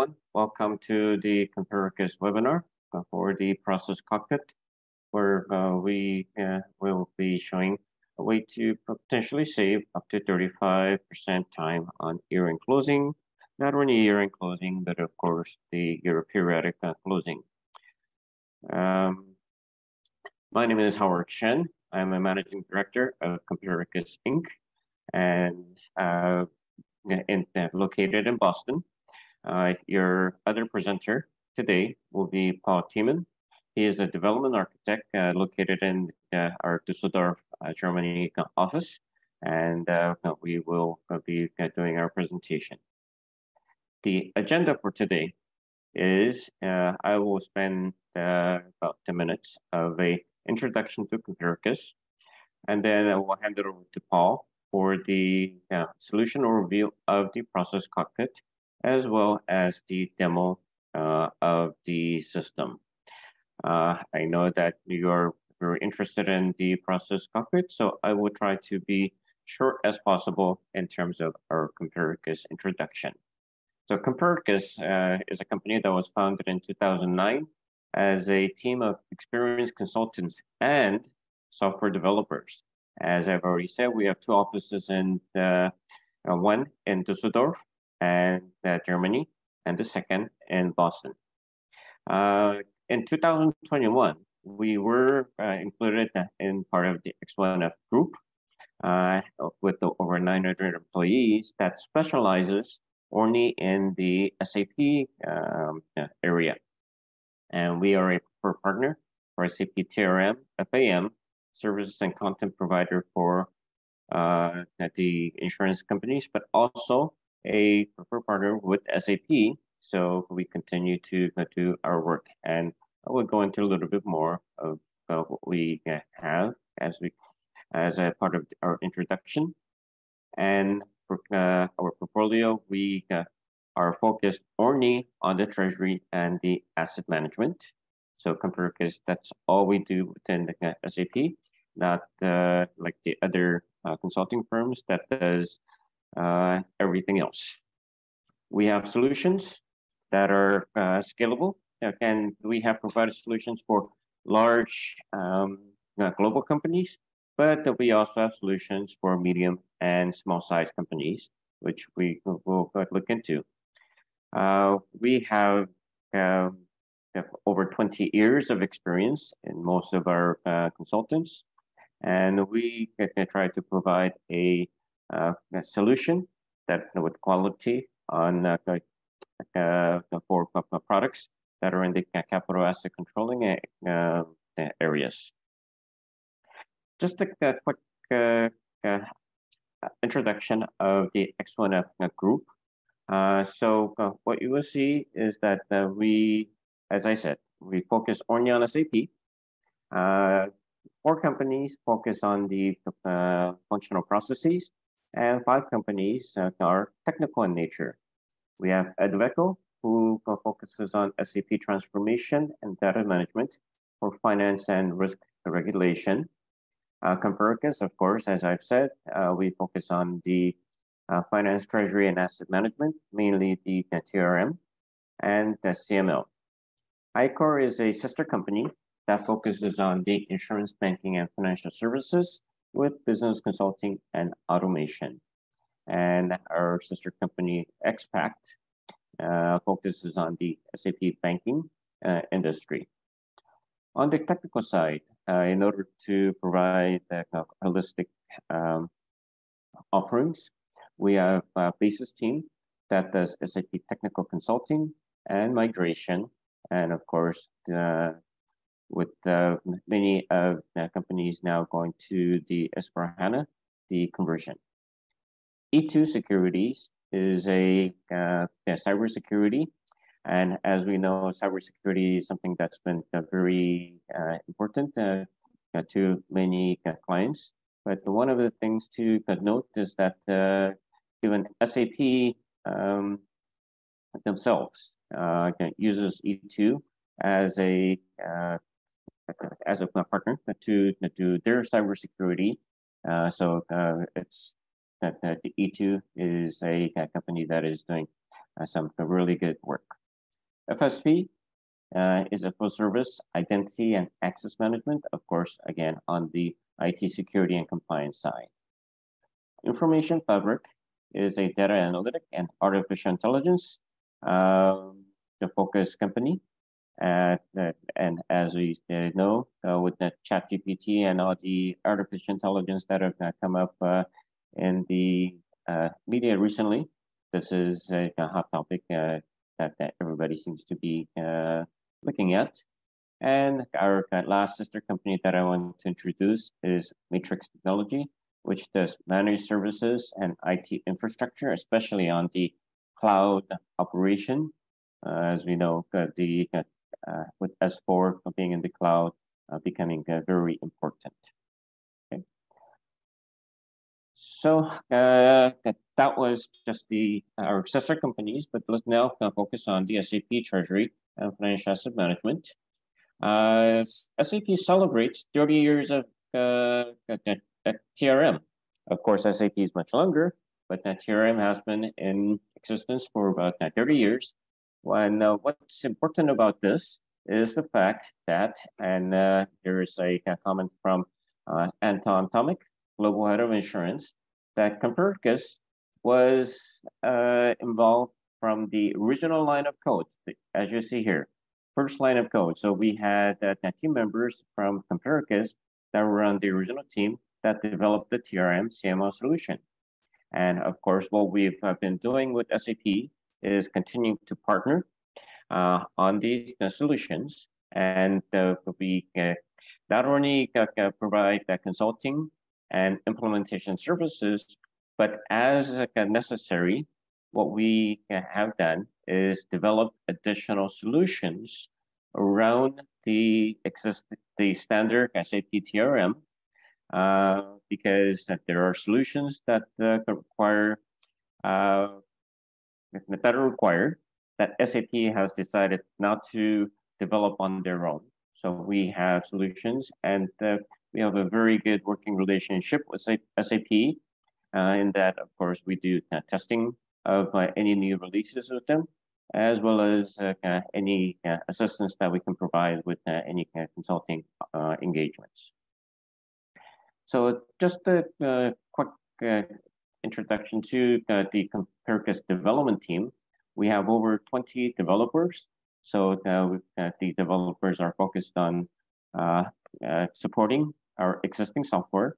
everyone. Welcome to the Compiricus webinar for the Process Cockpit, where uh, we uh, will be showing a way to potentially save up to 35% time on year-end closing, not only year-end closing, but of course the year periodic uh, closing. Um, my name is Howard Chen. I'm a managing director of Compiricus Inc. and uh, in, uh, located in Boston. Uh, your other presenter today will be Paul Thiemann. He is a development architect uh, located in uh, our Düsseldorf, uh, Germany office, and uh, we will be doing our presentation. The agenda for today is I will spend about 10 minutes of a introduction to Compiricus, and then I will hand it over to Paul for the solution overview of the process cockpit as well as the demo uh, of the system. Uh, I know that you're very interested in the process cockpit, so I will try to be short as possible in terms of our Compiricus introduction. So Compiricus uh, is a company that was founded in 2009 as a team of experienced consultants and software developers. As I've already said, we have two offices in uh, one in Düsseldorf and uh, Germany, and the second in Boston. Uh, in 2021, we were uh, included in part of the X1F group with over 900 employees that specializes only in the SAP um, area. And we are a preferred partner for SAP TRM, FAM, services and content provider for uh, the insurance companies, but also a preferred partner with SAP. So we continue to do our work. And I will go into a little bit more of uh, what we have as we as a part of our introduction. And for uh, our portfolio, we uh, are focused only on the treasury and the asset management. So Compiricus, that's all we do within the SAP, not uh, like the other uh, consulting firms that does uh, everything else. We have solutions that are uh, scalable, and we have provided solutions for large um, uh, global companies, but we also have solutions for medium and small size companies, which we will look into. Uh, we have, um, have, over 20 years of experience in most of our uh, consultants, and we try to provide uh, a solution that with quality on uh, uh, for products that are in the capital asset controlling areas. Just a, quick introduction of the X1F group. Uh, so uh, what you will see is that uh, we, as I said, we focus only on SAP. four companies focus on the functional processes and five companies uh, are technical in nature. We have adweko, who focuses on SAP transformation and data management for finance and risk regulation. Uh, of course, as I've said, uh, we focus on the uh, finance, treasury, and asset management, mainly the, the TRM and the CML. iCor is a sister company that focuses on the insurance, banking, and financial services with business consulting and automation. And our sister company, Xpact, uh, focuses on the SAP banking uh, industry. On the technical side, uh, in order to provide uh, holistic um, offerings, we have a basis team that does SAP technical consulting and migration, and of course, the with uh, many of uh, companies now going to the S4HANA, the conversion. E2 Securities is a uh, yeah, cybersecurity. And as we know, cybersecurity is something that's been uh, very uh, important uh, to many clients. But one of the things to note is that even SAP um, themselves uses E2 as a as a partner to do their cybersecurity. Uh, so uh, it's that the E2 is a, a, company that is doing some really good work. FSP uh, is a full service identity and access management, of course, again, on the IT security and compliance side. Information Fabric is a data analytic and artificial intelligence uh, the focus company. Uh, and as we know, uh, with the chat GPT and all the artificial intelligence that have come up uh, in the uh, media recently, this is a, hot topic uh, that, that everybody seems to be looking at. And our last sister company that I want to introduce is Matrix Technology, which does managed services and IT infrastructure, especially on the cloud operation. Uh, as we know, uh, the uh, with S4 being in the cloud uh, becoming uh, very important. Okay. So uh, that, that was just the our sister companies, but let's now focus on the SAP Treasury and Financial Asset Management. Uh, SAP celebrates 30 years of uh, TRM. Of course, SAP is much longer, but that TRM has been in existence for about 30 years. When uh, what's important about this is the fact that, and uh, there is a, a comment from uh, Anton Tomic, global head of insurance, that Compiricus was uh, involved from the original line of code, as you see here first line of code. So we had uh, team members from Compiricus that were on the original team that developed the TRM CML solution. And of course, what we've been doing with SAP is continuing to partner uh, on these uh, solutions. And uh, we uh, not only provide the consulting and implementation services, but as necessary, what we have done is develop additional solutions around the existing the standard SAP TRM uh, because there are solutions that uh, require uh, that required that SAP has decided not to develop on their own. So we have solutions and uh, we have a very good working relationship with SAP uh, in that, of course, we do testing of uh, any new releases with them, as well as uh, any uh, assistance that we can provide with uh, any consulting uh, engagements. So just a quick introduction to the Compiricus development team. We have over 20 developers. So the the developers are focused on uh, uh, supporting our existing software,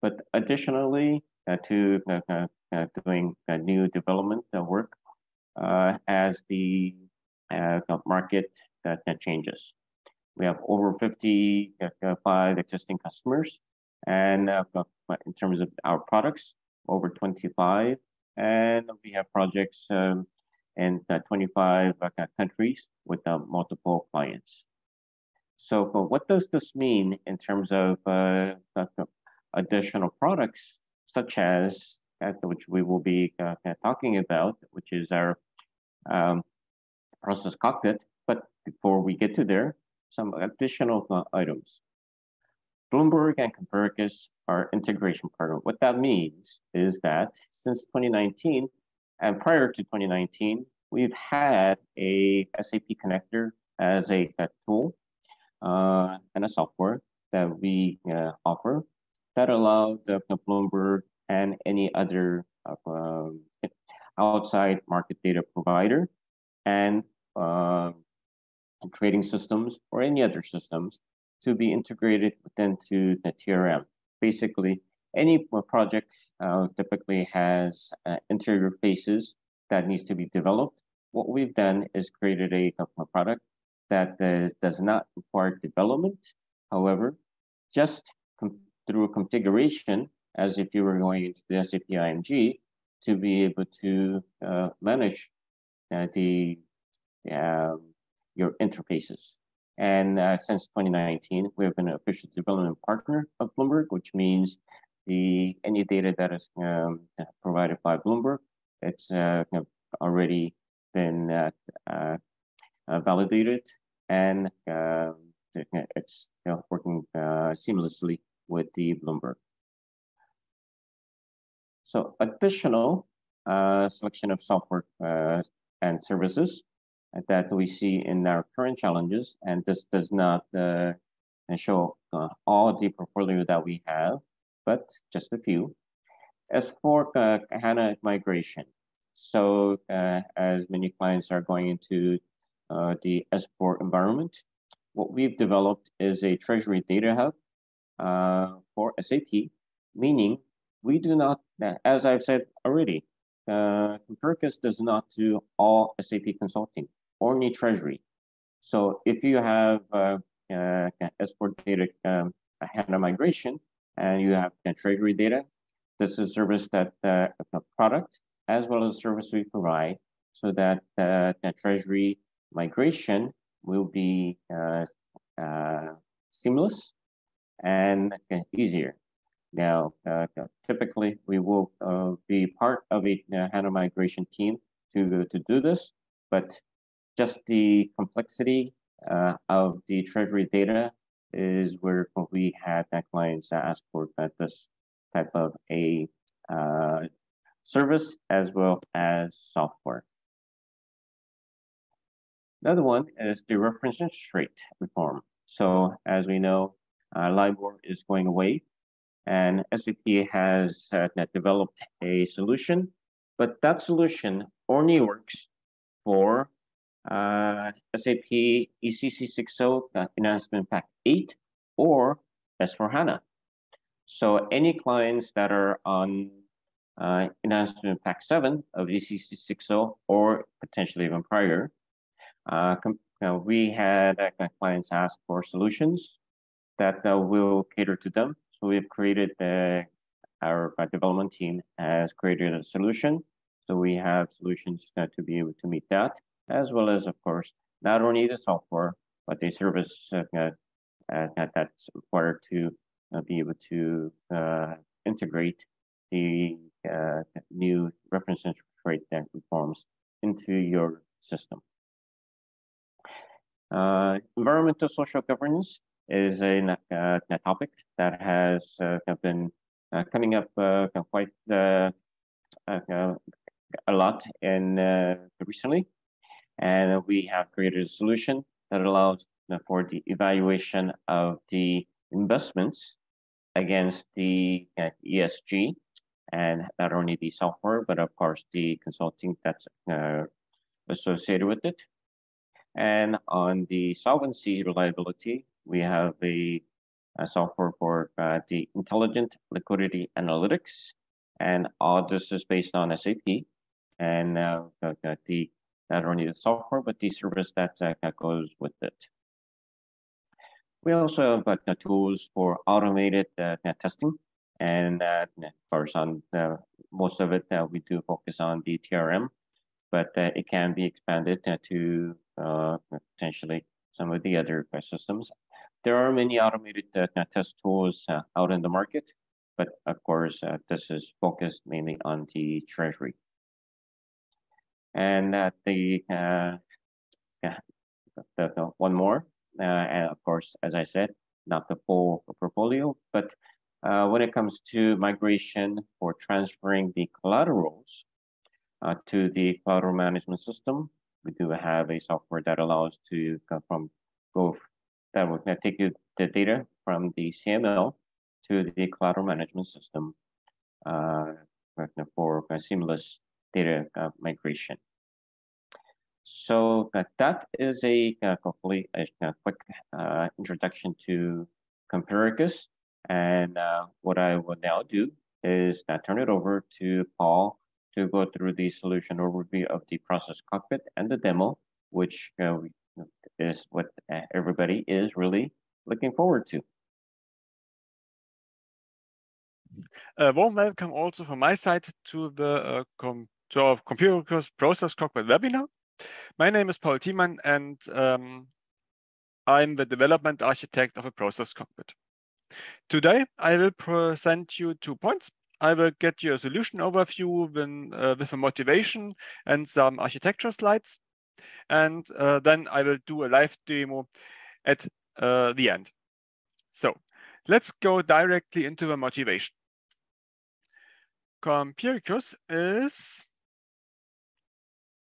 but additionally uh, to uh, doing new development work uh, as the uh, market that changes. We have over 55 existing customers, and in terms of our products, over 25, and we have projects um, in 25 countries with multiple clients. So what does this mean in terms of uh, additional products, such as which we will be uh, talking about, which is our um, process cockpit. But before we get to there, some additional uh, items. Bloomberg and Compiricus are integration partner. What that means is that since 2019 and prior to 2019, we've had a SAP connector as a, a tool uh, and a software that we uh, offer that allowed the Bloomberg and any other uh, outside market data provider and uh, trading systems or any other systems to be integrated into the TRM. Basically, any project uh, typically has uh, interior faces that needs to be developed. What we've done is created a, a product that is, does not require development. However, just through a configuration as if you were going into the SAP IMG to be able to uh, manage uh, the um, your interfaces. And uh, since 2019, we have been an official development partner of Bloomberg, which means the any data that is um, provided by Bloomberg, it's uh, already been uh, uh, validated and um, it's working seamlessly with the Bloomberg. So additional uh, selection of software uh, and services that we see in our current challenges. And this does not uh, show uh, all the portfolio that we have, but just a few. As for uh, HANA migration, so uh, as many clients are going into uh, the S4 environment, what we've developed is a treasury data hub uh, for SAP, meaning we do not, as I've said already, uh, does not do all SAP consulting, only treasury. So if you have uh, uh, S4 data um, HANA migration and you have uh, treasury data, this is a service that uh, a product as well as service we provide so that uh, the treasury migration will be uh, uh, seamless and easier. Now, typically, we will be part of a HANA migration team to, to do this, but just the complexity uh, of the treasury data is where we had that clients ask for that this type of a uh, service as well as software. Another one is the reference rate reform. So as we know, uh, LIBOR is going away and SAP has uh, developed a solution, but that solution only works for uh, SAP ECC 6.0 uh, Enhancement Pack 8 or S4HANA. So any clients that are on uh, Enhancement Pack 7 of ECC 6.0 or potentially even prior, uh, we had uh, clients ask for solutions that uh, will cater to them so we've created the, our development team has created a solution. So we have solutions to be able to meet that, as well as, of course, not only the software, but the service uh, uh, that's required to uh, be able to uh, integrate the uh, new reference interest rate reforms into your system. Uh, environmental social governance is a, uh, a topic that has uh, been uh, coming up quite a lot in recently. And we have created a solution that allows for the evaluation of the investments against the ESG and not only the software, but of course the consulting that's uh, associated with it. And on the solvency reliability, we have a, a software for uh, the intelligent liquidity analytics, and all this is based on SAP. And uh, the not only the software, but the service that, uh, that goes with it. We also have tools for automated uh, testing. And uh, of course, on most of it, uh, we do focus on the TRM, but uh, it can be expanded uh, to potentially some of the other systems there are many automated test tools out in the market, but of course, this is focused mainly on the treasury. And the, the, the, one more, and of course, as I said, not the full portfolio, but uh, when it comes to migration or transferring the collaterals uh, to the collateral management system, we do have a software that allows to go from go that will take you the data from the CML to the collateral management system uh, for a seamless data uh, migration. So uh, that is a uh, hopefully a, quick uh, introduction to Compiricus. And uh, what I will now do is uh, turn it over to Paul to go through the solution overview of the process cockpit and the demo, which uh, is what uh, everybody is really looking forward to. A warm welcome also from my side to the uh, to our Compiricus Process Cockpit webinar. My name is Paul Thiemann and um, I'm the development architect of a process cockpit. Today, I will present you two points. I will get you a solution overview when, uh, with a motivation and some architecture slides and uh, then I will do a live demo at uh, the end. So let's go directly into the motivation. Compiricus is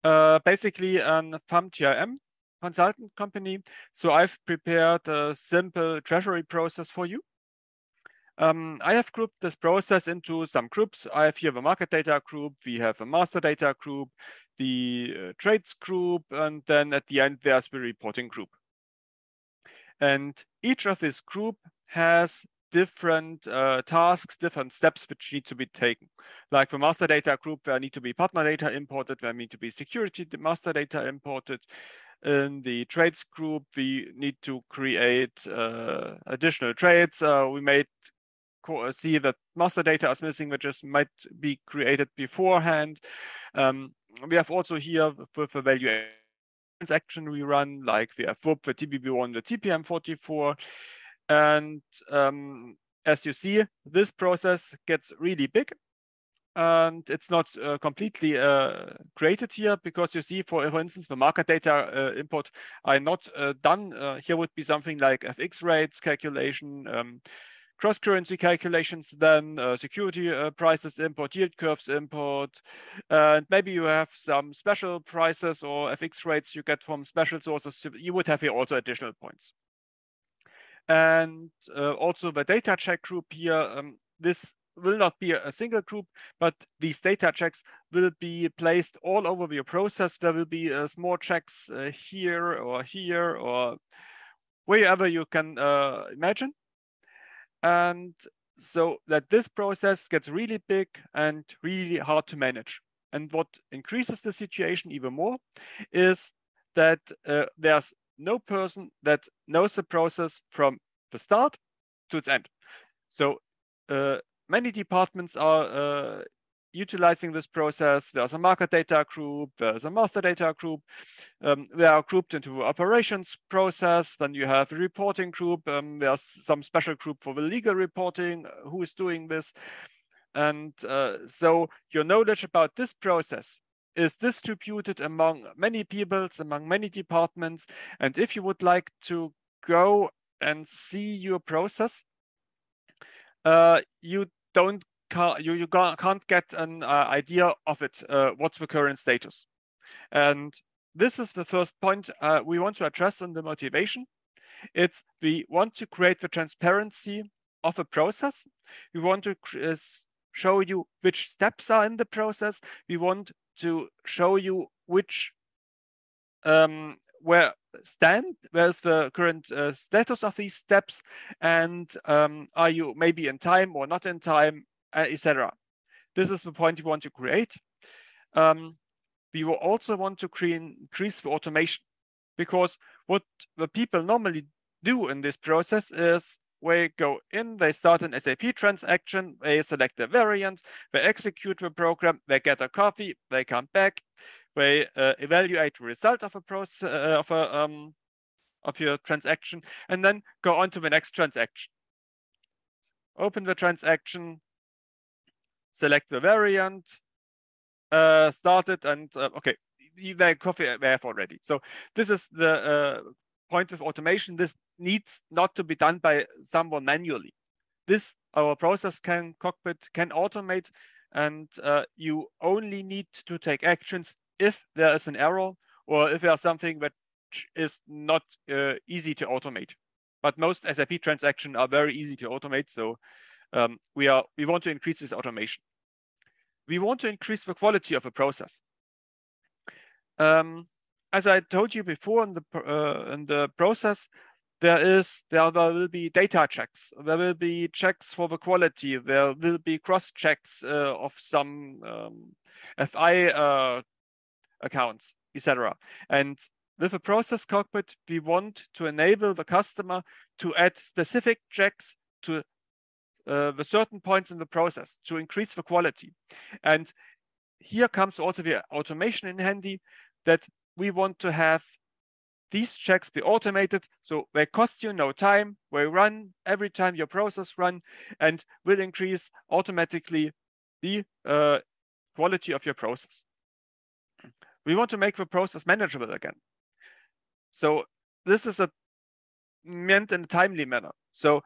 uh, basically a FAM consultant company. So I've prepared a simple treasury process for you. Um, I have grouped this process into some groups. I have here the market data group, we have a master data group, the uh, trades group, and then at the end there's the reporting group. And each of this group has different uh, tasks, different steps which need to be taken. Like the master data group, there need to be partner data imported, there need to be security master data imported. In the trades group, we need to create uh, additional trades. Uh, we made see that master data is missing, which is might be created beforehand. Um, we have also here for the value transaction we run, like we have WUP, the TBB1, the TPM44. And um, as you see, this process gets really big and it's not uh, completely uh, created here because you see, for, for instance, the market data uh, import are not uh, done. Uh, here would be something like FX rates calculation, um, cross-currency calculations, then uh, security prices import, yield curves import, and maybe you have some special prices or FX rates you get from special sources. You would have here also additional points. And uh, also the data check group here, um, this will not be a single group, but these data checks will be placed all over your process. There will be uh, small checks uh, here or here or wherever you can uh, imagine. And so that this process gets really big and really hard to manage. And what increases the situation even more is that uh, there's no person that knows the process from the start to its end. So uh, many departments are uh, utilizing this process. There's a market data group, there's a master data group. Um, they are grouped into operations process. Then you have a reporting group. Um, there's some special group for the legal reporting. Uh, who is doing this? And uh, so your knowledge about this process is distributed among many peoples, among many departments. And if you would like to go and see your process, uh, you don't you you can't get an uh, idea of it. Uh, what's the current status? And this is the first point uh, we want to address in the motivation. It's we want to create the transparency of a process. We want to show you which steps are in the process. We want to show you which um, where stand, where's the current uh, status of these steps, and um, are you maybe in time or not in time, uh, etc. This is the point you want to create. Um, we will also want to increase the automation because what the people normally do in this process is we go in, they start an SAP transaction, they select the variant, they execute the program, they get a coffee, they come back, they uh, evaluate the result of a process uh, of a um, of your transaction, and then go on to the next transaction. Open the transaction, select the variant, uh, start it, and uh, okay, the coffee they have already. So this is the uh, point with automation, this needs not to be done by someone manually. This, our process can cockpit can automate and uh, you only need to take actions if there is an error or if there's something that is not uh, easy to automate. But most SAP transactions are very easy to automate. So um, we are we want to increase this automation. We want to increase the quality of a process. Um, as I told you before in the uh, in the process, there is there will be data checks. There will be checks for the quality. There will be cross checks uh, of some um, FI uh, accounts, etc. And with a process cockpit, we want to enable the customer to add specific checks to uh, the certain points in the process to increase the quality. And here comes also the automation in handy that we want to have these checks be automated. So they cost you no time. They run every time your process run and will increase automatically the uh, quality of your process. We want to make the process manageable again. So this is a meant in a timely manner. So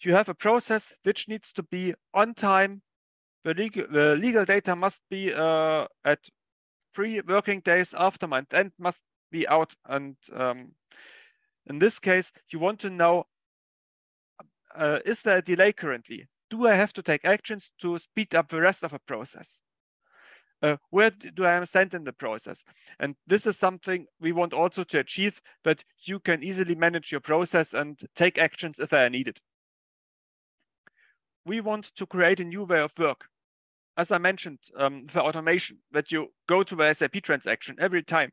you have a process which needs to be on time. The legal, the legal data must be uh, at three working days after month end must be out. And um, in this case, you want to know, uh, is there a delay currently? Do I have to take actions to speed up the rest of a process? Uh, where do I stand in the process? And this is something we want also to achieve that you can easily manage your process and take actions if they are needed. We want to create a new way of work. As I mentioned, um, the automation that you go to the SAP transaction every time.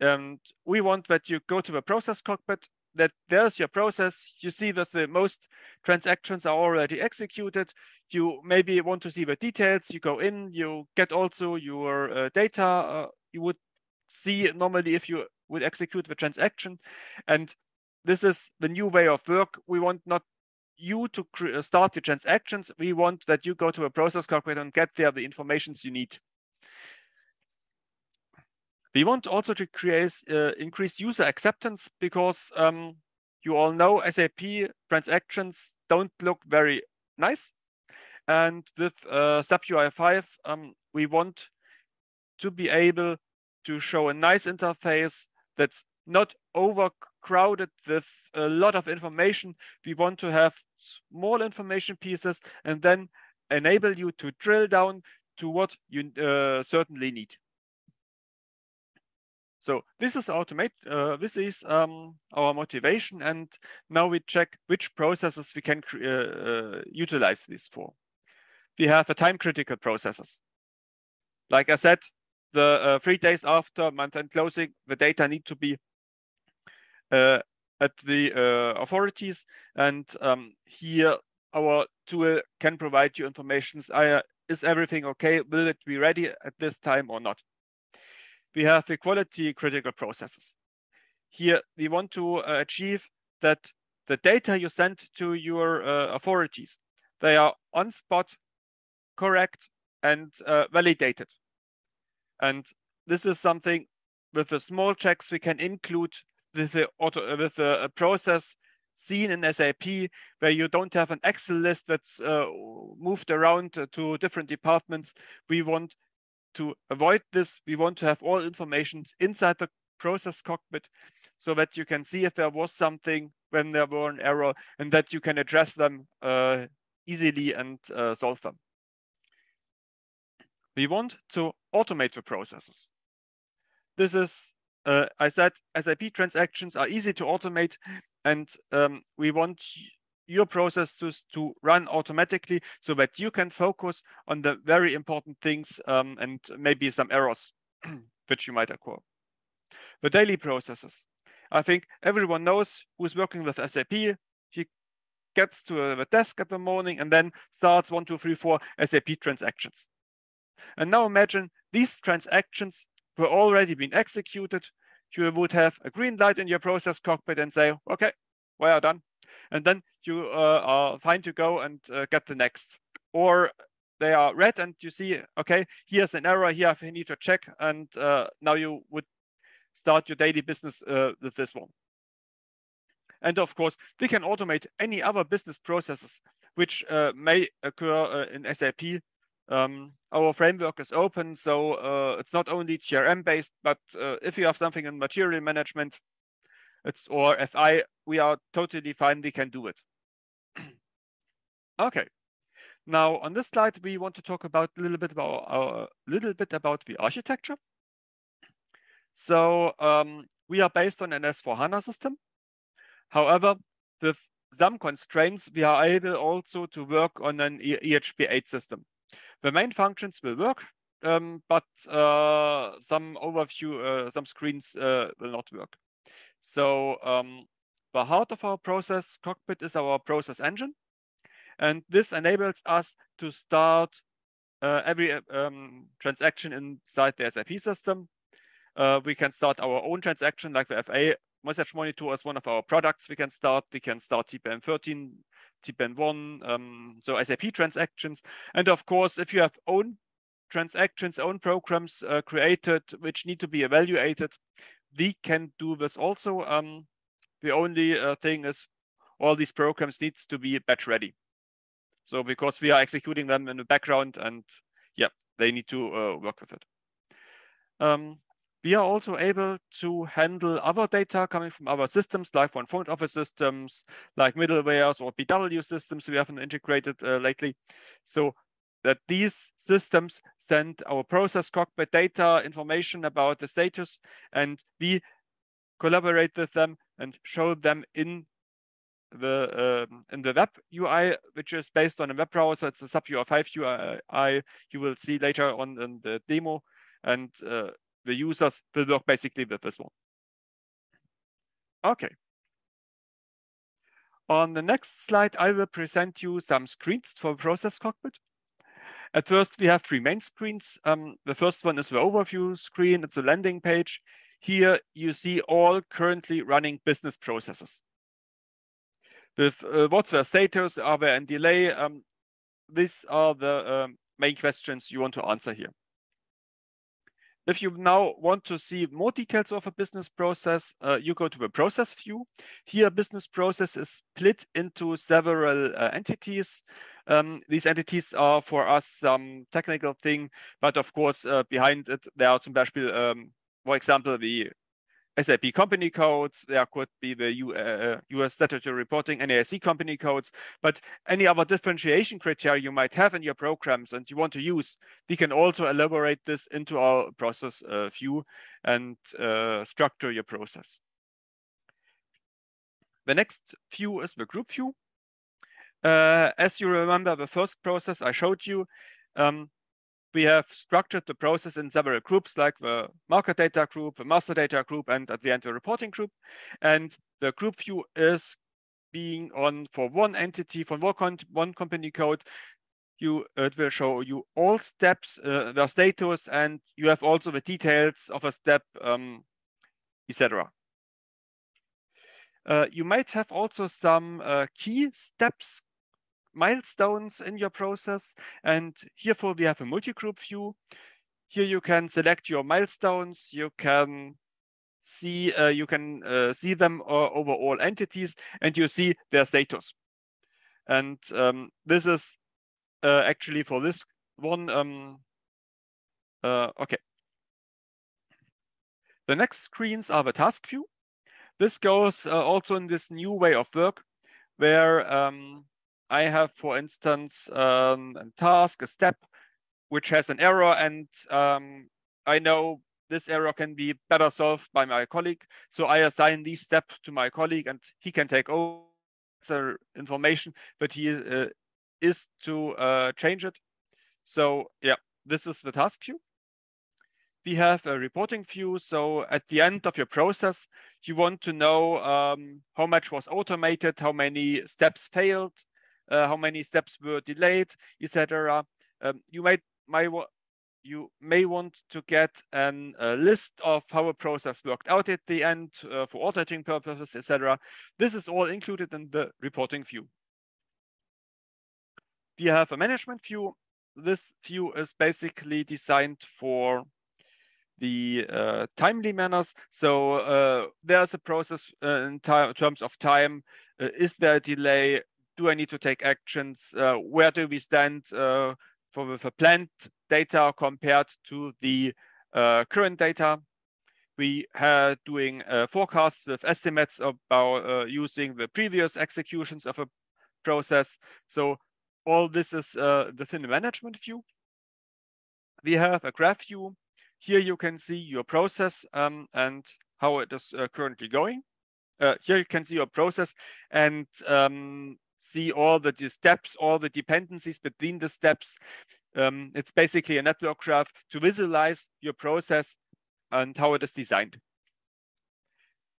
And we want that you go to the process cockpit, that there's your process. You see that the most transactions are already executed. You maybe want to see the details. You go in, you get also your uh, data. Uh, you would see normally if you would execute the transaction. And this is the new way of work. We want not you to uh, start the transactions. We want that you go to a process calculator and get there the informations you need. We want also to create uh, increase user acceptance because um, you all know SAP transactions don't look very nice. And with uh, SAP UI 5, um, we want to be able to show a nice interface that's not overcrowded with a lot of information. We want to have small information pieces and then enable you to drill down to what you uh, certainly need. So this is automate. Uh, this is um, our motivation, and now we check which processes we can uh, uh, utilize this for. We have a time-critical processes. Like I said, the uh, three days after month-end closing, the data need to be at the uh, authorities, and um, here our tool can provide you information. is everything okay? Will it be ready at this time or not? we have the quality critical processes. Here, we want to uh, achieve that the data you send to your uh, authorities, they are on spot, correct, and uh, validated. And this is something with the small checks we can include with the auto, with the process seen in SAP, where you don't have an Excel list that's uh, moved around to different departments. We want to avoid this, we want to have all information inside the process cockpit so that you can see if there was something when there were an error and that you can address them uh, easily and uh, solve them. We want to automate the processes. This is, uh, I said, SAP transactions are easy to automate and um, we want your process to, to run automatically so that you can focus on the very important things um, and maybe some errors which you might occur. The daily processes. I think everyone knows who's working with SAP. He gets to the desk at the morning and then starts one, two, three, four SAP transactions. And now imagine these transactions were already been executed. You would have a green light in your process cockpit and say, okay, we are done and then you uh, are fine to go and uh, get the next. Or they are red and you see, okay, here's an error here I need to check. And uh, now you would start your daily business uh, with this one. And of course, they can automate any other business processes which uh, may occur uh, in SAP. Um, our framework is open, so it's not only TRM based, but if you have something in material management, it's or FI, we are totally fine, we can do it. okay. Now on this slide, we want to talk about a little bit about our little bit about the architecture. So um, we are based on an S4HANA system. However, with some constraints, we are able also to work on an EHP8 system. The main functions will work, um, but uh, some overview, uh, some screens uh, will not work. So um, the heart of our process cockpit is our process engine. And this enables us to start uh, every um, transaction inside the SAP system. Uh, we can start our own transaction like the FA message monitor is one of our products we can start. We can start TPM 13, TPM 1, um, so SAP transactions. And of course, if you have own transactions, own programs uh, created which need to be evaluated, we can do this also. Um, the only uh, thing is all these programs needs to be batch ready. So because we are executing them in the background and yeah, they need to uh, work with it. Um, we are also able to handle other data coming from other systems, like from front office systems, like middlewares or BW systems we haven't integrated uh, lately. So that these systems send our process cockpit data information about the status, and we collaborate with them and show them in the um, in the web UI, which is based on a web browser. It's a SAP UI5 UI you will see later on in the demo, and uh, the users will work basically with this one. Okay. On the next slide, I will present you some screens for Process Cockpit. At first, we have three main screens. Um, the first one is the overview screen. It's a landing page. Here you see all currently running business processes. With uh, what's their status, are they in delay? Um, these are the um, main questions you want to answer here. If you now want to see more details of a business process, uh, you go to the process view. Here, business process is split into several uh, entities. Um, these entities are for us some technical thing, but of course, uh, behind it, there are some um, for example, the SAP company codes. There could be the U, uh, US statutory reporting, NAIC company codes, but any other differentiation criteria you might have in your programs and you want to use, we can also elaborate this into our process uh, view and uh, structure your process. The next view is the group view. Uh, as you remember, the first process I showed you, um, we have structured the process in several groups like the market data group, the master data group, and at the end the reporting group. And the group view is being on for one entity, for one, company code, you it will show you all steps, uh, the status, and you have also the details of a step, um, etc. Uh, you might have also some uh, key steps milestones in your process. And herefore we have a multi-group view. Here you can select your milestones. You can see uh, you can uh, see them uh, over all entities, and you see their status. And um, this is uh, actually for this one. Um, uh, okay. The next screens are the task view. This goes uh, also in this new way of work, where um, I have, for instance, um, a task, a step, which has an error, and um, I know this error can be better solved by my colleague. So I assign this step to my colleague, and he can take over the information, but he uh, is to uh, change it. So yeah, this is the task view. We have a reporting view. So at the end of your process, you want to know um, how much was automated, how many steps failed, how many steps were delayed, etc. Um, you might, might you may want to get a list of how a process worked out at the end uh, for auditing purposes, etc. This is all included in the reporting view. We have a management view. This view is basically designed for the uh, timely manners. So uh, there's a process uh, in terms of time. Uh, is there a delay? Do I need to take actions? Uh, where do we stand uh, for the planned data compared to the uh, current data? We are doing forecasts with estimates about using the previous executions of a process. So all this is within the thin management view. We have a graph view. Here you can see your process um, and how it is uh, currently going. Uh, here you can see your process and um, see all the steps, all the dependencies between the steps. Um, it's basically a network graph to visualize your process and how it is designed.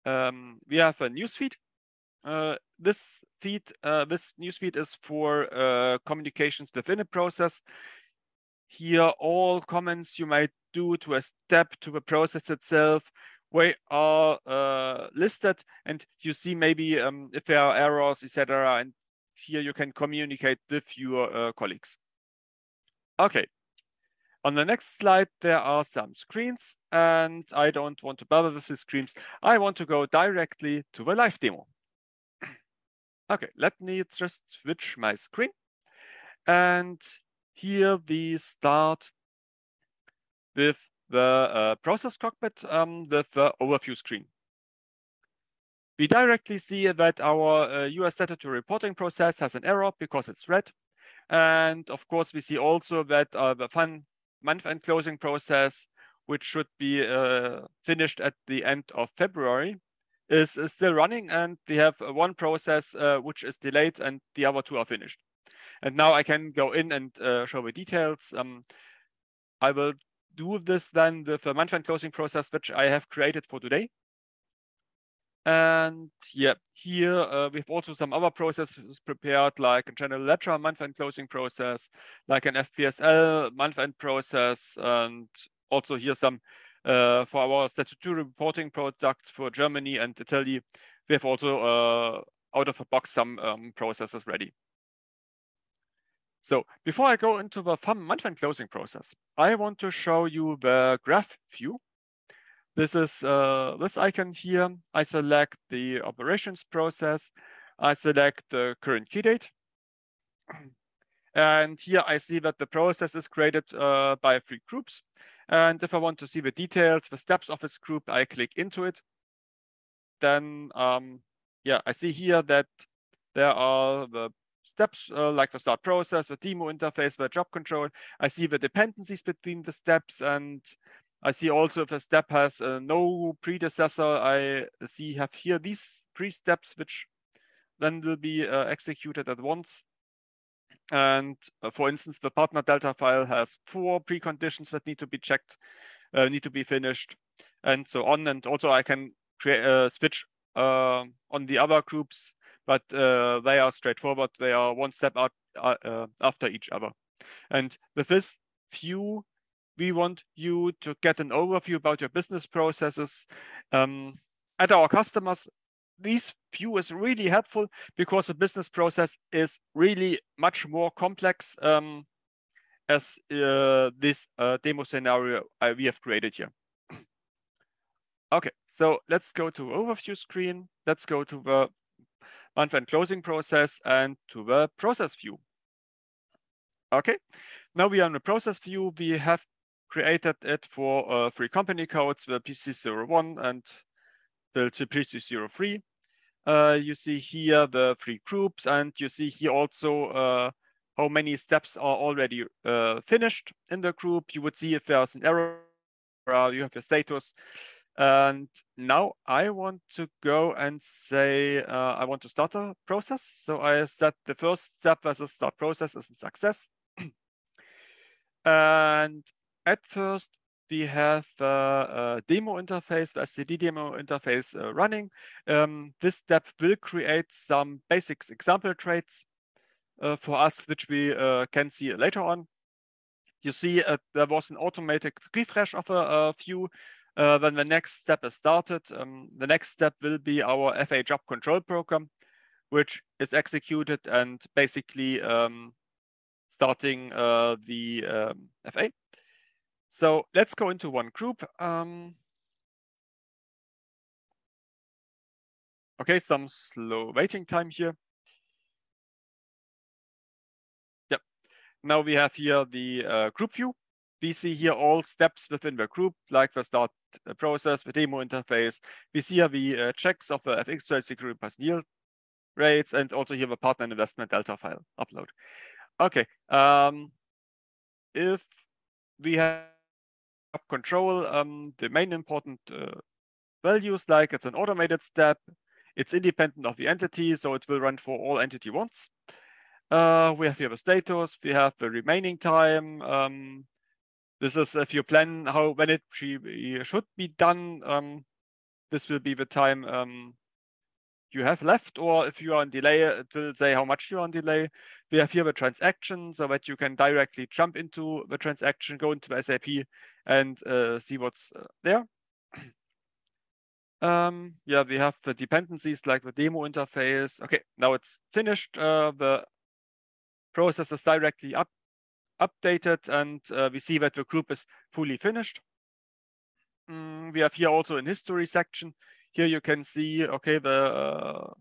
Um, we have a newsfeed. Uh, this feed, uh, this newsfeed is for uh, communications within a process. Here, all comments you might do to a step to the process itself we are uh, listed and you see maybe um, if there are errors, etc. And here you can communicate with your uh, colleagues. Okay. On the next slide, there are some screens, and I don't want to bother with the screens. I want to go directly to the live demo. Okay, let me just switch my screen. And here we start with the uh, process cockpit um, with the overview screen. We directly see that our uh, US statutory reporting process has an error because it's red. And of course, we see also that uh, the fun month-end closing process, which should be uh, finished at the end of February, is, is, still running. And we have one process uh, which is delayed and the other two are finished. And now I can go in and uh, show the details. Um, I will do this then with the month-end closing process, which I have created for today. And yeah, here uh, we have also some other processes prepared, like a general ledger month-end closing process, like an FPSL month-end process, and also here some uh, for our statutory reporting products for Germany and Italy. We have also uh, out of the box some um, processes ready. So before I go into the month-end closing process, I want to show you the graph view. This is uh, this icon here. I select the operations process. I select the current key date. And here I see that the process is created uh, by three groups. And if I want to see the details, the steps of this group, I click into it. Then, um, yeah, I see here that there are the steps uh, like the start process, the demo interface, the job control. I see the dependencies between the steps and I see also if a step has uh, no predecessor, I see have here these three steps which then will be uh, executed at once. And uh, for instance, the partner delta file has four preconditions that need to be checked, uh, need to be finished, and so on. And also I can create uh, switch uh, on the other groups but uh, they are straightforward. They are one step out after each other. And with this view, we want you to get an overview about your business processes um, at our customers. This view is really helpful because the business process is really much more complex um, as uh, this uh, demo scenario uh, we have created here. okay, so let's go to overview screen. Let's go to the month-end closing process and to the process view. Okay, now we are in the process view. We have created it for uh, three company codes, the PC01 and the PC03. Uh, you see here the three groups, and you see here also uh, how many steps are already uh, finished in the group. You would see if there's an error, you have your status, and now I want to go and say, uh, I want to start a process. So I set the first step as a start process as a success. and at first, we have a demo interface, the SCD demo interface uh, running. Um, this step will create some basics example traits uh, for us, which we uh, can see later on. You see there was an automatic refresh of a, few when the next step is started, um, the next step will be our FA job control program, which is executed and basically um, starting uh, the um, FA. So let's go into one group. Um, okay, some slow waiting time here. Yep. Now we have here the uh, group view. We see here all steps within the group, like the start process, the demo interface. We see here the uh, checks of the FX trade security yield rates, and also here the partner investment delta file upload. Okay, um, if we have control, um, the main important uh, values, like it's an automated step, it's independent of the entity, so it will run for all entity once. Uh, we have here the status, we have the remaining time, um, this is if you plan how when it should be done, um, this will be the time um, you have left, or if you are on delay, it will say how much you are on delay. We have here the transaction so that you can directly jump into the transaction, go into the SAP and uh, see what's uh, there. um, yeah, we have the dependencies like the demo interface. Okay, now it's finished. Uh, the process is directly up updated and uh, we see that the group is fully finished. Mm, we have here also in history section. Here you can see, okay, the uh,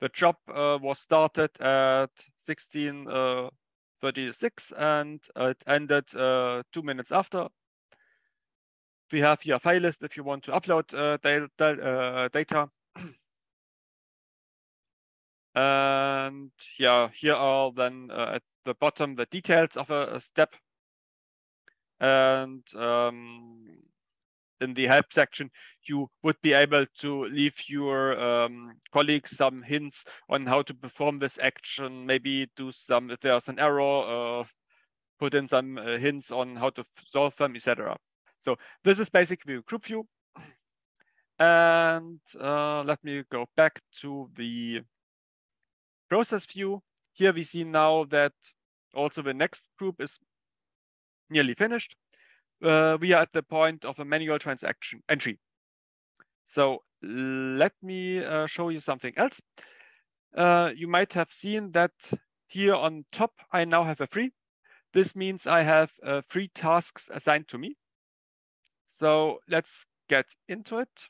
the job uh, was started at 1636 uh, and it ended two minutes after. We have here a file list if you want to upload uh, uh, data. and yeah, here are then uh, at the bottom the details of a, a step. And um, in the help section, you would be able to leave your um, colleagues some hints on how to perform this action, maybe do some, if there's an error, uh, put in some uh, hints on how to solve them, etc. So this is basically a group view. And uh, let me go back to the process view. Here we see now that also the next group is nearly finished. Uh, we are at the point of a manual transaction entry. So let me uh, show you something else. Uh, you might have seen that here on top, I now have a free. This means I have uh, three tasks assigned to me. So let's get into it.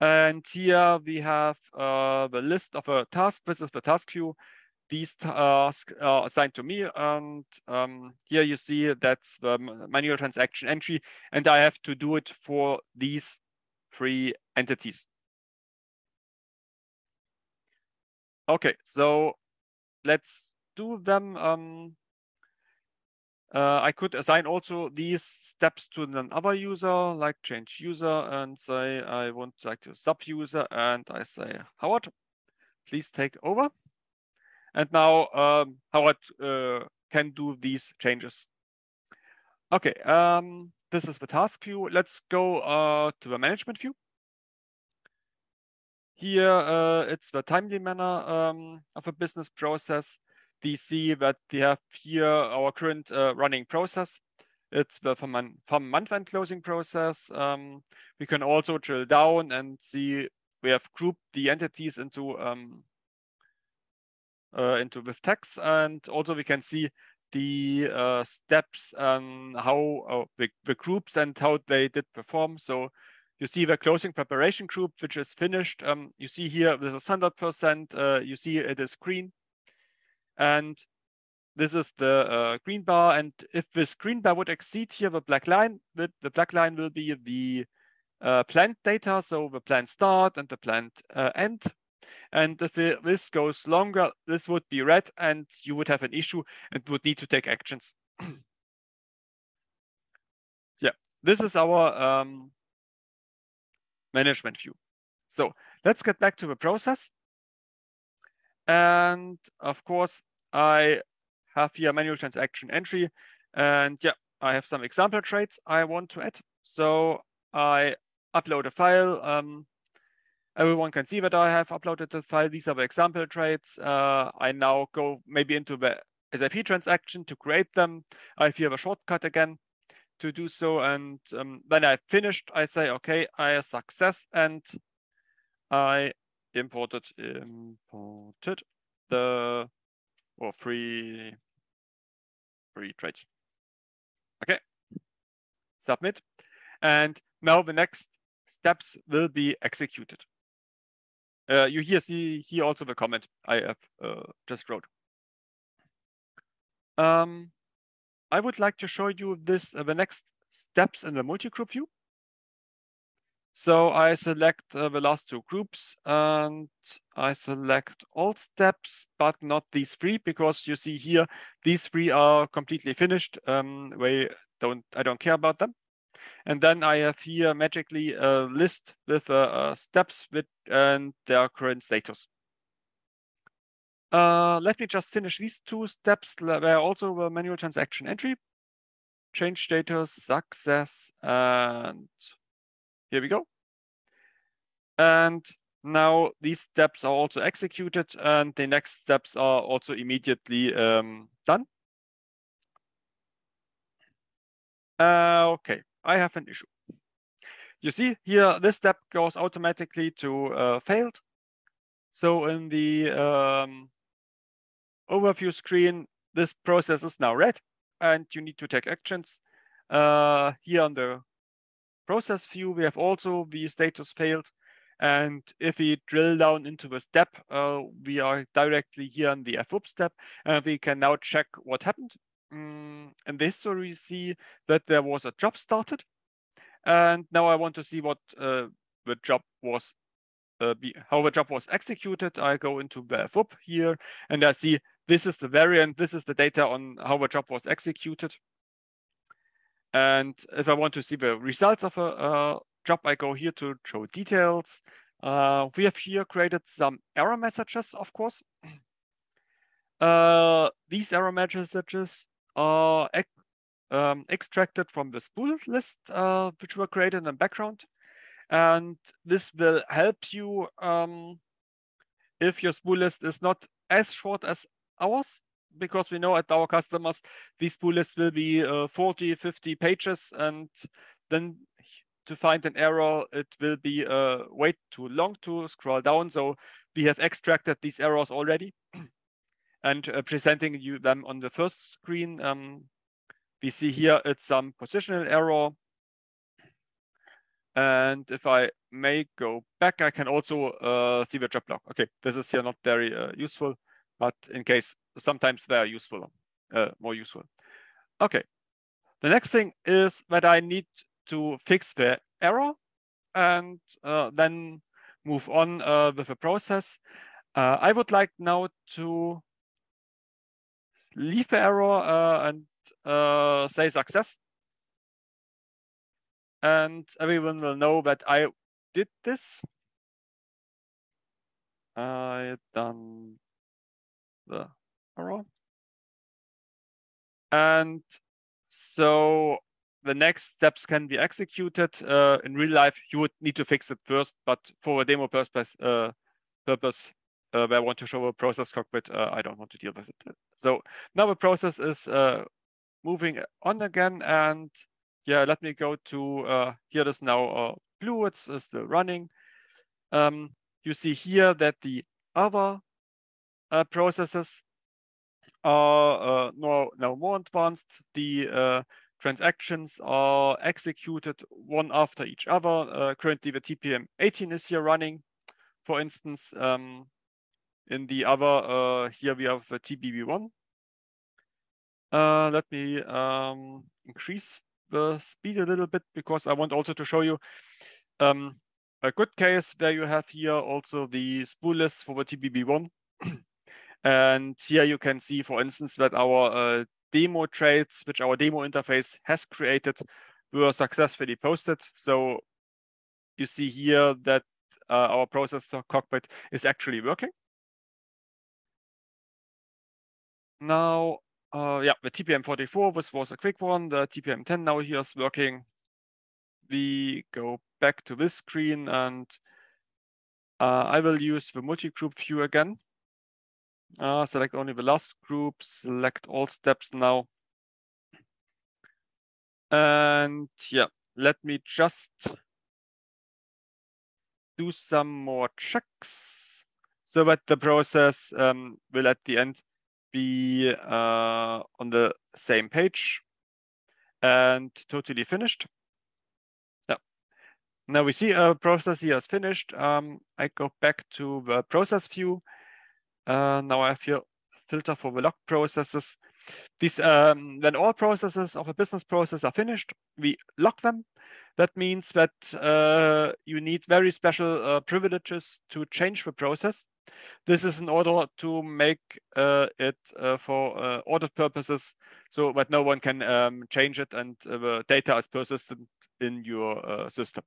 And here we have uh, the list of a task. This is the task queue. These tasks are assigned to me. And um, here you see that's the manual transaction entry. And I have to do it for these three entities. Okay, so let's do them. Um, uh, I could assign also these steps to another user, like change user and say I want like to sub user and I say Howard, please take over. And now um, Howard uh, can do these changes. Okay, um, this is the task view. Let's go uh, to the management view. Here, uh, it's the timely manner um, of a business process we see that we have here our current uh, running process. It's the from, from month-end closing process. Um, we can also drill down and see we have grouped the entities into um, uh, into with text, and also we can see the uh, steps and how uh, the, the groups and how they did perform. So you see the closing preparation group, which is finished. Um, you see here, this is 100%. Uh, you see it is green. And this is the uh, green bar. And if this green bar would exceed here the black line, the, the black line will be the uh, plant data, so the plant start and the plant uh, end. And if this goes longer, this would be red and you would have an issue and would need to take actions. yeah, this is our um, management view. So let's get back to the process. And of course, I have here manual transaction entry. And yeah, I have some example trades I want to add. So I upload a file. Um, everyone can see that I have uploaded the file. These are the example trades. Uh, I now go maybe into the SAP transaction to create them. I have here a shortcut again to do so. And um, when I finished, I say, okay, I have success and I imported imported the or free free trades. Okay, submit, and now the next steps will be executed. Uh, you here see here also the comment I have uh, just wrote. Um, I would like to show you this uh, the next steps in the multi-group view. So I select uh, the last two groups and I select all steps, but not these three, because you see here, these three are completely finished. Um, we don't, I don't care about them. And then I have here magically a list with uh, uh, steps with and their current status. Uh, let me just finish these two steps where also the manual transaction entry, change status, success, and here we go. And now these steps are also executed and the next steps are also immediately um, done. Uh, okay, I have an issue. You see here, this step goes automatically to uh, failed. So in the um, overview screen, this process is now red and you need to take actions. Uh, here on the process view, we have also the status failed. And if we drill down into the step, uh, we are directly here in the FOOP step, and we can now check what happened. Mm, in this story, we see that there was a job started. And now I want to see what uh, the job was, uh, be, how the job was executed. I go into the FOOP here, and I see this is the variant, this is the data on how the job was executed. And if I want to see the results of a, a job, I go here to show details. Uh, we have here created some error messages, of course. Uh, these error messages are ex um, extracted from the spool list, uh, which were created in the background. And this will help you um, if your spool list is not as short as ours, because we know at our customers, these spool lists will be uh, 40, 50 pages. And then to find an error, it will be uh, way too long to scroll down. So we have extracted these errors already and uh, presenting you them on the first screen. Um, we see here it's some positional error. And if I may go back, I can also uh, see the job log. Okay, this is here not very uh, useful, but in case sometimes they are useful, uh, more useful. Okay, the next thing is that I need to fix the error and uh, then move on uh, with the process. Uh, I would like now to leave the error uh, and uh, say success. And everyone will know that I did this. I done the And so the next steps can be executed. Uh, in real life, you would need to fix it first, but for a demo purpose, uh, purpose uh, where I want to show a process cockpit, uh, I don't want to deal with it. So now the process is uh, moving on again, and yeah, let me go to uh, here. Is now blue. It's still running. Um, you see here that the other processes are now, now more advanced. The transactions are executed one after each other. Uh, currently, the TPM 18 is here running. For instance, um, in the other, uh, here we have the TBB1. Uh, let me um, increase the speed a little bit because I want also to show you um, a good case where you have here also the spool list for the TBB1. and here you can see, for instance, that our uh, demo traits, which our demo interface has created, were successfully posted. So you see here that uh, our process cockpit is actually working. Now, uh, yeah, the TPM44 was, was a quick one. The TPM10 now here is working. We go back to this screen and uh, I will use the multi-group view again. Uh, select only the last group, select all steps now. And yeah, let me just do some more checks so that the process um, will at the end be uh, on the same page and totally finished. Yeah. Now we see a process here is finished. Um, I go back to the process view uh, now I have here filter for the log processes. These, um, when all processes of a business process are finished, we lock them. That means that uh, you need very special uh, privileges to change the process. This is in order to make uh, it uh, for uh, audit purposes so that no one can um, change it and the data is persistent in your system.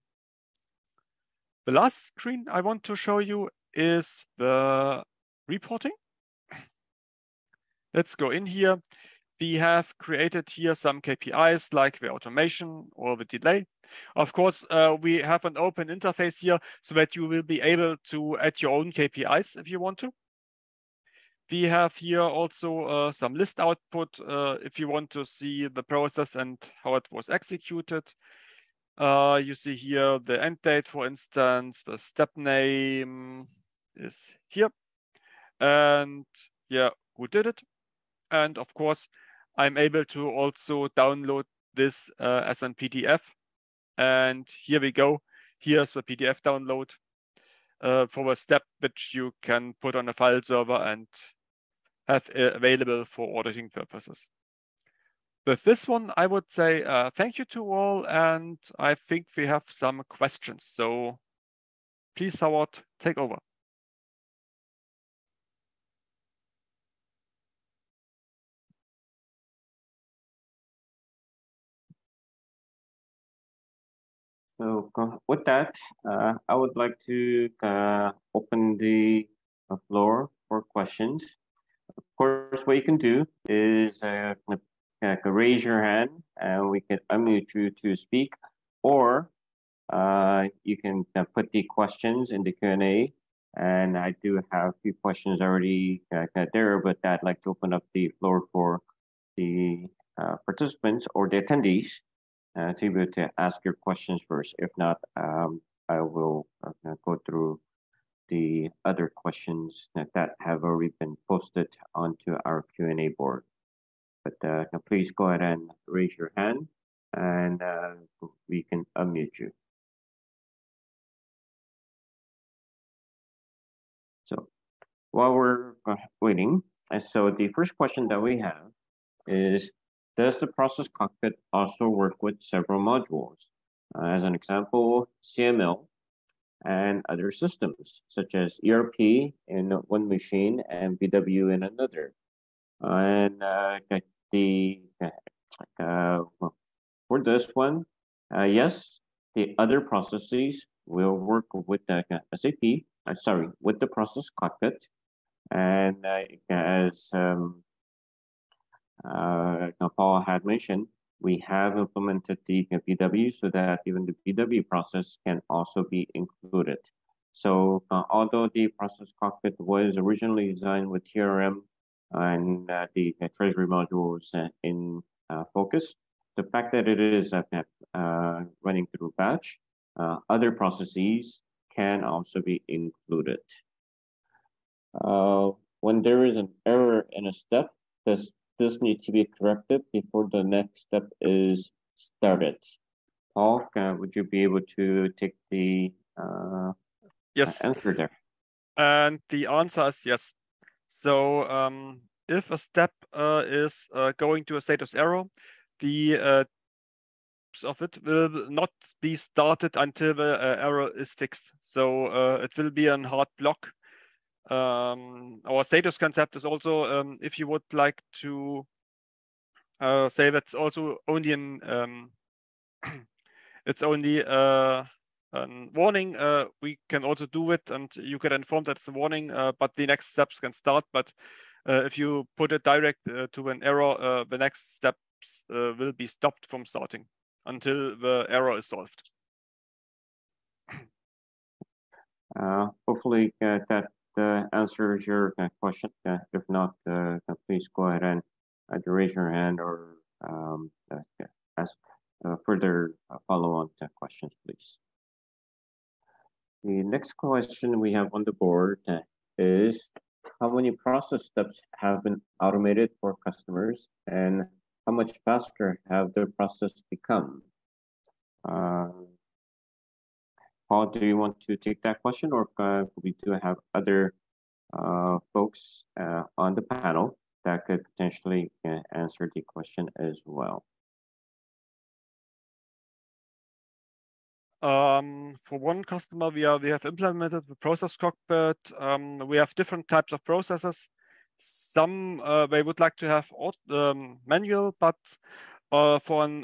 The last screen I want to show you is the reporting. Let's go in here. We have created here some KPIs like the automation or the delay. Of course, uh, we have an open interface here so that you will be able to add your own KPIs if you want to. We have here also uh, some list output uh, if you want to see the process and how it was executed. Uh, you see here the end date, for instance, the step name is here and yeah, who did it. And of course, I'm able to also download this uh, as an PDF. And here we go. Here's the PDF download. uh, for a step which you can put on a file server and have available for auditing purposes. With this one, I would say uh, thank you to all, and I think we have some questions. So please, Howard, take over. So with that, uh, I would like to uh, open the floor for questions. Of course, what you can do is uh, raise your hand and we can unmute you to speak, or uh, you can uh, put the questions in the Q&A. And I do have a few questions already uh, there, but I'd like to open up the floor for the participants or the attendees uh, to be able to ask your questions first. If not, um, I will uh, go through the other questions that, that have already been posted onto our Q&A board. But uh, please go ahead and raise your hand and uh, we can unmute you. So while we're uh, waiting, and so the first question that we have is, does the process cockpit also work with several modules? Uh, as an example, CML and other systems, such as ERP in one machine and BW in another. and uh, the uh, for this one, uh, yes, the other processes will work with the SAP, uh, sorry, with the process cockpit. And uh, as um, uh, Paul had mentioned, we have implemented the BW so that even the BW process can also be included. So uh, although the process cockpit was originally designed with TRM and uh, the uh, treasury modules uh, in uh, focus, the fact that it is uh, running through batch, other processes can also be included. when there is an error in a step, this this needs to be corrected before the next step is started. Paul, uh, would you be able to take the uh, yes answer there? And the answer is yes. So um, if a step uh, is uh, going to a status error, the uh, of it will not be started until the uh, error is fixed. So uh, it will be a hard block um, our status concept is also um, if you would like to uh, say that's also only an um, it's only uh, a warning uh, we can also do it and you can inform that it's a warning uh, but the next steps can start. But uh, if you put it direct to an error the next steps will be stopped from starting until the error is solved. Hopefully that answers your uh, question. Uh, if not, please go ahead and raise your hand or um, ask further follow-on questions, please. The next question we have on the board is how many process steps have been automated for customers and how much faster have their process become? Uh, Paul, do you want to take that question or uh, we do have other uh, folks uh, on the panel that could potentially uh, answer the question as well? Um, for one customer, we are we have implemented the process cockpit. Um, we have different types of processes. Some uh, they would like to have um, manual, but uh, for an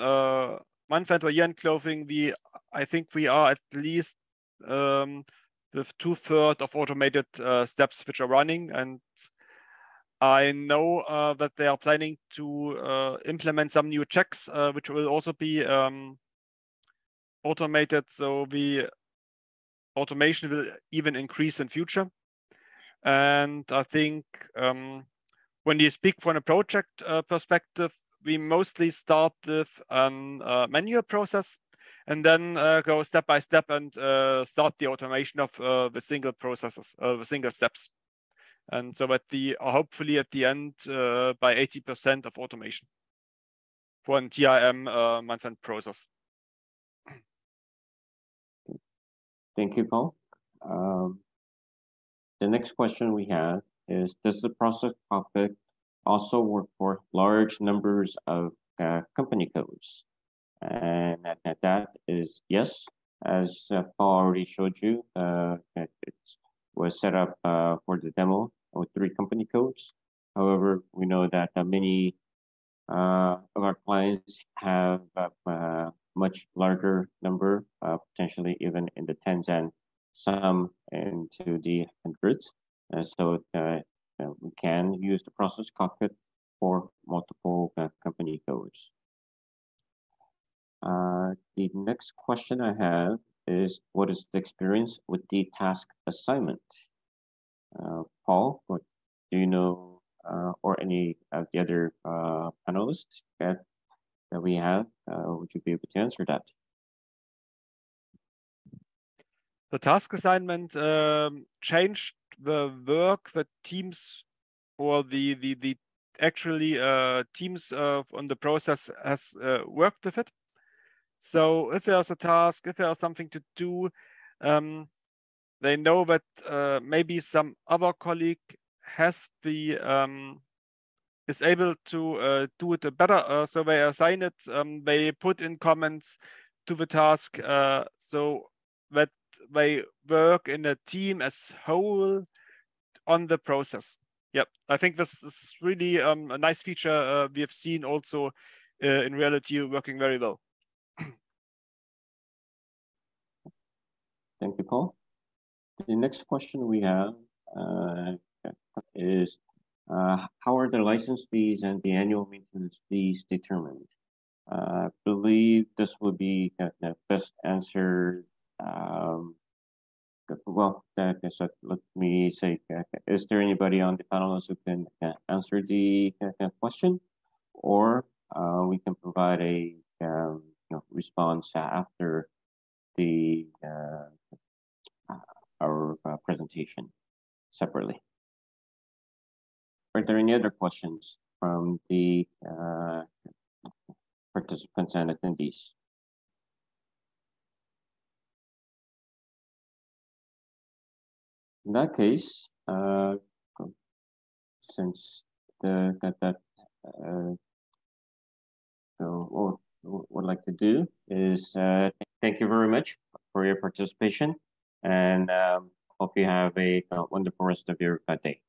month or year end clothing, we I think we are at least um, with two thirds of automated uh, steps which are running. And I know uh, that they are planning to uh, implement some new checks, uh, which will also be um, automated. So the automation will even increase in future. And I think um, when you speak from a project uh, perspective, we mostly start with a uh, manual process and then uh, go step by step and uh, start the automation of uh, the single processes, the single steps. And so at the hopefully at the end by 80% of automation for an TRM month-end process. Thank you, Paul. Um, the next question we have is, does the process cockpit also work for large numbers of uh, company codes? And that, that is yes, as uh, Paul already showed you, uh, it was set up uh, for the demo with three company codes. However, we know that uh, many uh, of our clients have a uh, much larger number, uh, potentially even in the tens and some into the hundreds. so we can use the process cockpit for multiple company codes. Uh, the next question I have is what is the experience with the task assignment? Uh, Paul, what, do you know, uh, or any of the other uh, panelists that, that we have, uh, would you be able to answer that? The task assignment um, changed the work that teams or the the the actually teams on the process has worked with it. So if there's a task, if there's something to do, um, they know that uh, maybe some other colleague has the um, is able to uh, do it better. Uh, so they assign it. Um, they put in comments to the task uh, so that they work in a team as whole on the process. Yep, I think this is really um, a nice feature uh, we have seen also uh, in reality working very well. Thank you, Paul. The next question we have uh, is uh, how are the license fees and the annual maintenance fees determined? Uh, I believe this would be the best answer. Um, well, so let me say, is there anybody on the panelists who can answer the question? Or uh, we can provide a um, you know, response after the uh, our uh, presentation separately. Are there any other questions from the uh, participants and attendees? In that case, uh, since the that that uh, so what would like to do is uh, thank you very much for your participation and um, hope you have a wonderful rest of your day.